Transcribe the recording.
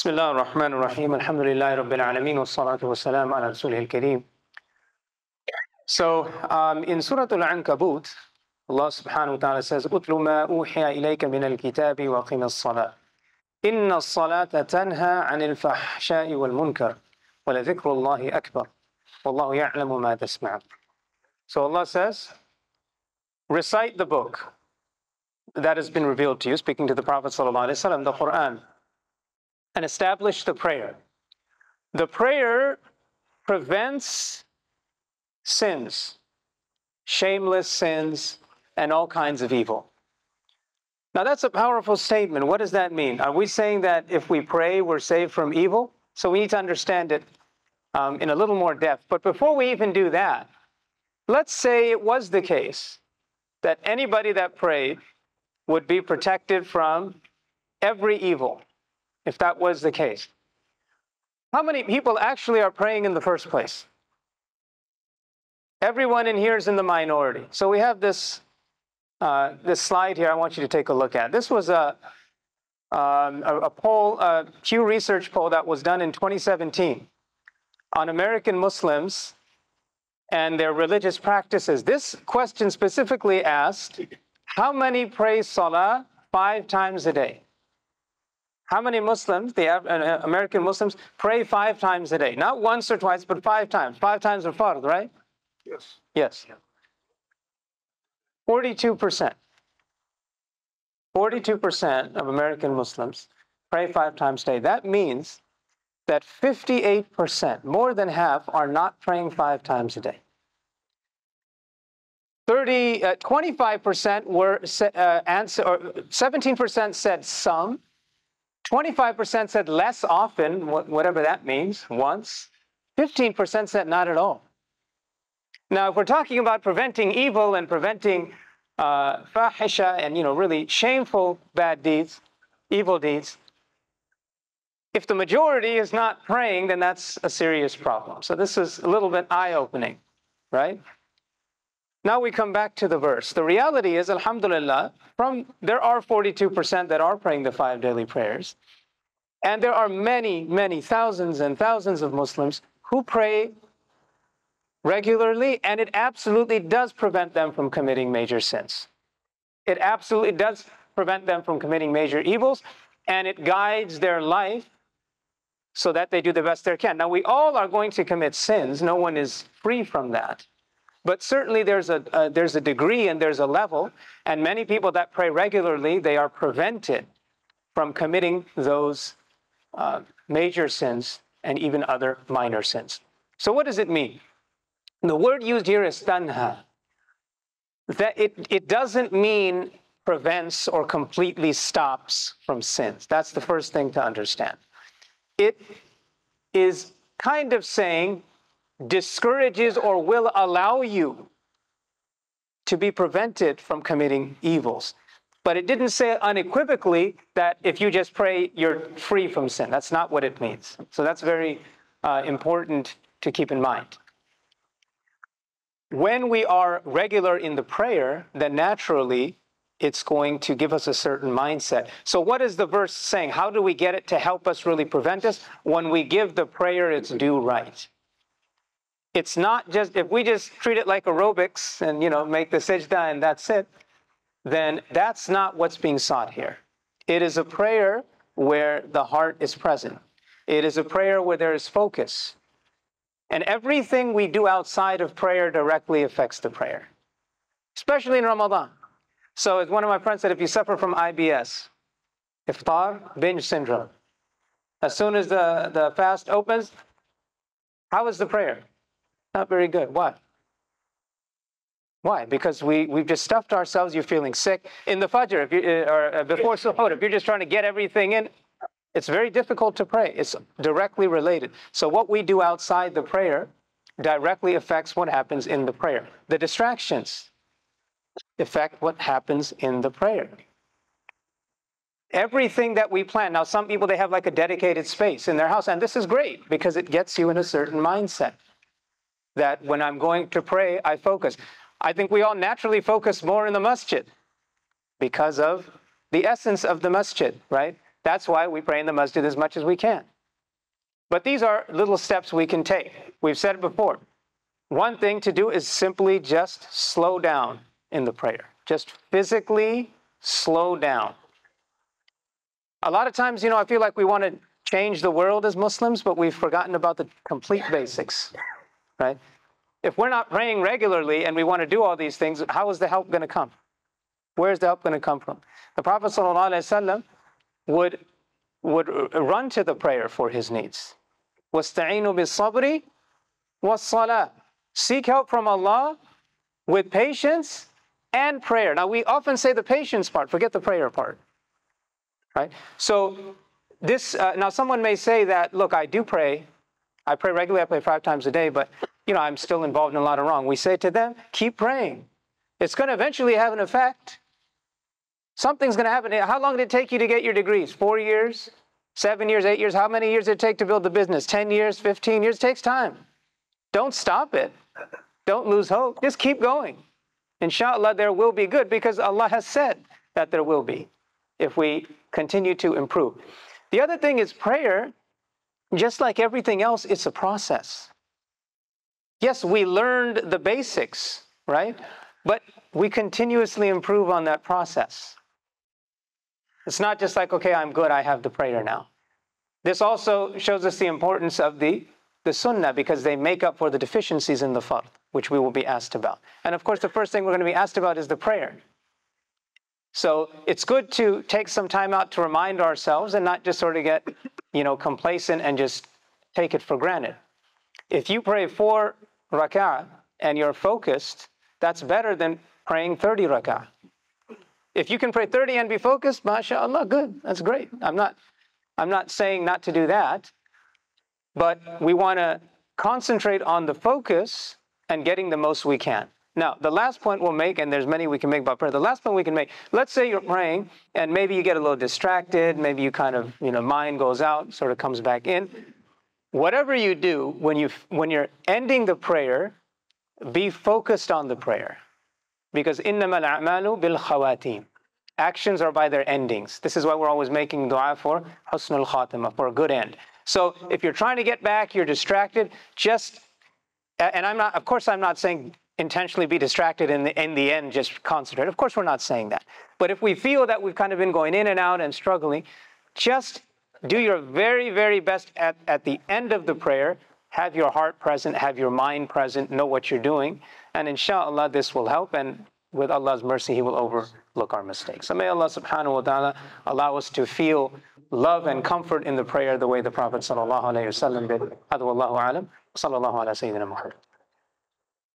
بسم الله الرحمن الرحيم الحمد لله رب العالمين والصلاة والسلام على رسوله الكريم So um, in Surah Al-Ankabut, Allah subhanahu wa ta'ala says, أُتْلُ مَا أُوحِيَ إِلَيْكَ مِنَ الْكِتَابِ وَقِمَ الصَّلَاةِ إِنَّ الصَّلَاةَ تَنْهَى عَنِ الْفَحْشَاءِ وَالْمُنْكَرِ وَلَذِكْرُ اللَّهِ أَكْبَرُ وَاللَّهُ يَعْلَمُ مَا تَسْمَعُ So Allah says, recite the book that has been revealed to you, speaking to the Prophet ﷺ, the Quran, and establish the prayer. The prayer prevents sins, shameless sins, and all kinds of evil. Now, that's a powerful statement. What does that mean? Are we saying that if we pray, we're saved from evil? So we need to understand it um, in a little more depth. But before we even do that, let's say it was the case that anybody that prayed would be protected from every evil, if that was the case. How many people actually are praying in the first place? Everyone in here is in the minority. So we have this, uh, this slide here I want you to take a look at. This was a, um, a, a poll, a Pew Research poll that was done in 2017 on American Muslims and their religious practices. This question specifically asked, how many pray Salah five times a day? How many Muslims, the uh, American Muslims, pray five times a day? Not once or twice, but five times. Five times are fard, right? Yes. Yes. 42%. 42% of American Muslims pray five times a day. That means that 58%, more than half, are not praying five times a day. 30, uh, 25% were uh, answer, or 17% said some, 25% said less often, whatever that means, once, 15% said not at all. Now, if we're talking about preventing evil and preventing uh, fahisha and you know really shameful bad deeds, evil deeds, if the majority is not praying, then that's a serious problem. So this is a little bit eye-opening, right? Now we come back to the verse. The reality is, alhamdulillah, from there are 42% that are praying the five daily prayers. And there are many, many thousands and thousands of Muslims who pray regularly, and it absolutely does prevent them from committing major sins. It absolutely does prevent them from committing major evils, and it guides their life so that they do the best they can. Now, we all are going to commit sins. No one is free from that. But certainly there's a, uh, there's a degree and there's a level, and many people that pray regularly, they are prevented from committing those uh, major sins and even other minor sins. So what does it mean? The word used here is tanha. That it, it doesn't mean prevents or completely stops from sins. That's the first thing to understand. It is kind of saying discourages or will allow you to be prevented from committing evils. But it didn't say unequivocally that if you just pray, you're free from sin. That's not what it means. So that's very uh, important to keep in mind. When we are regular in the prayer, then naturally it's going to give us a certain mindset. So, what is the verse saying? How do we get it to help us really prevent us? When we give the prayer its due right. It's not just, if we just treat it like aerobics and, you know, make the sajda and that's it, then that's not what's being sought here. It is a prayer where the heart is present. It is a prayer where there is focus. And everything we do outside of prayer directly affects the prayer, especially in Ramadan. So, as one of my friends said, if you suffer from IBS, iftar, binge syndrome, as soon as the, the fast opens, how is the prayer? Not very good. Why? Why? Because we, we've just stuffed ourselves. You're feeling sick. In the Fajr, if you, uh, or uh, before Suhoor, if you're just trying to get everything in, it's very difficult to pray. It's directly related. So what we do outside the prayer directly affects what happens in the prayer. The distractions affect what happens in the prayer. Everything that we plan. Now, some people, they have like a dedicated space in their house, and this is great because it gets you in a certain mindset that when I'm going to pray, I focus. I think we all naturally focus more in the masjid because of the essence of the masjid, right? That's why we pray in the masjid as much as we can. But these are little steps we can take. We've said it before. One thing to do is simply just slow down in the prayer. Just physically slow down. A lot of times, you know, I feel like we want to change the world as Muslims, but we've forgotten about the complete basics, right? If we're not praying regularly and we want to do all these things, how is the help going to come? Where's the help going to come from? The Prophet ﷺ would, would run to the prayer for his needs. وَاسْتَعِينُوا بِالصَّبْرِ وَالصَّلَاةِ Seek help from Allah with patience and prayer. Now, we often say the patience part, forget the prayer part. Right? So, this, uh, now someone may say that, look, I do pray. I pray regularly, I pray five times a day, but, you know, I'm still involved in a lot of wrong. We say to them, keep praying. It's going to eventually have an effect. Something's going to happen. How long did it take you to get your degrees? Four years? Seven years? Eight years? How many years did it take to build the business? 10 years? 15 years? It takes time. Don't stop it. Don't lose hope. Just keep going. Inshallah, there will be good because Allah has said that there will be if we continue to improve. The other thing is prayer, just like everything else, it's a process. Yes, we learned the basics, right? But we continuously improve on that process. It's not just like, okay, I'm good, I have the prayer now. This also shows us the importance of the, the sunnah because they make up for the deficiencies in the fard, which we will be asked about. And of course, the first thing we're going to be asked about is the prayer. So it's good to take some time out to remind ourselves and not just sort of get, you know, complacent and just take it for granted. If you pray four rak'ah and you're focused, that's better than praying 30 rak'ah. If you can pray 30 and be focused, mashallah, good. That's great. I'm not, I'm not saying not to do that, but we want to concentrate on the focus and getting the most we can. Now, the last point we'll make, and there's many we can make about prayer. The last point we can make, let's say you're praying and maybe you get a little distracted, maybe you kind of, you know, mind goes out, sort of comes back in. Whatever you do, when you when you're ending the prayer, be focused on the prayer. Because a'malu bil khawatim. Actions are by their endings. This is why we're always making dua for husnul khatima, for a good end. So if you're trying to get back, you're distracted, just and I'm not, of course, I'm not saying intentionally be distracted and in the end just concentrate. Of course, we're not saying that. But if we feel that we've kind of been going in and out and struggling, just do your very, very best at, at the end of the prayer. Have your heart present, have your mind present, know what you're doing. And inshallah, this will help. And with Allah's mercy, He will overlook our mistakes. So may Allah subhanahu wa ta'ala allow us to feel love and comfort in the prayer the way the Prophet sallallahu alayhi wa sallam did. Hadu Allahu alam. Sallallahu ala Sayyidina Muhammad.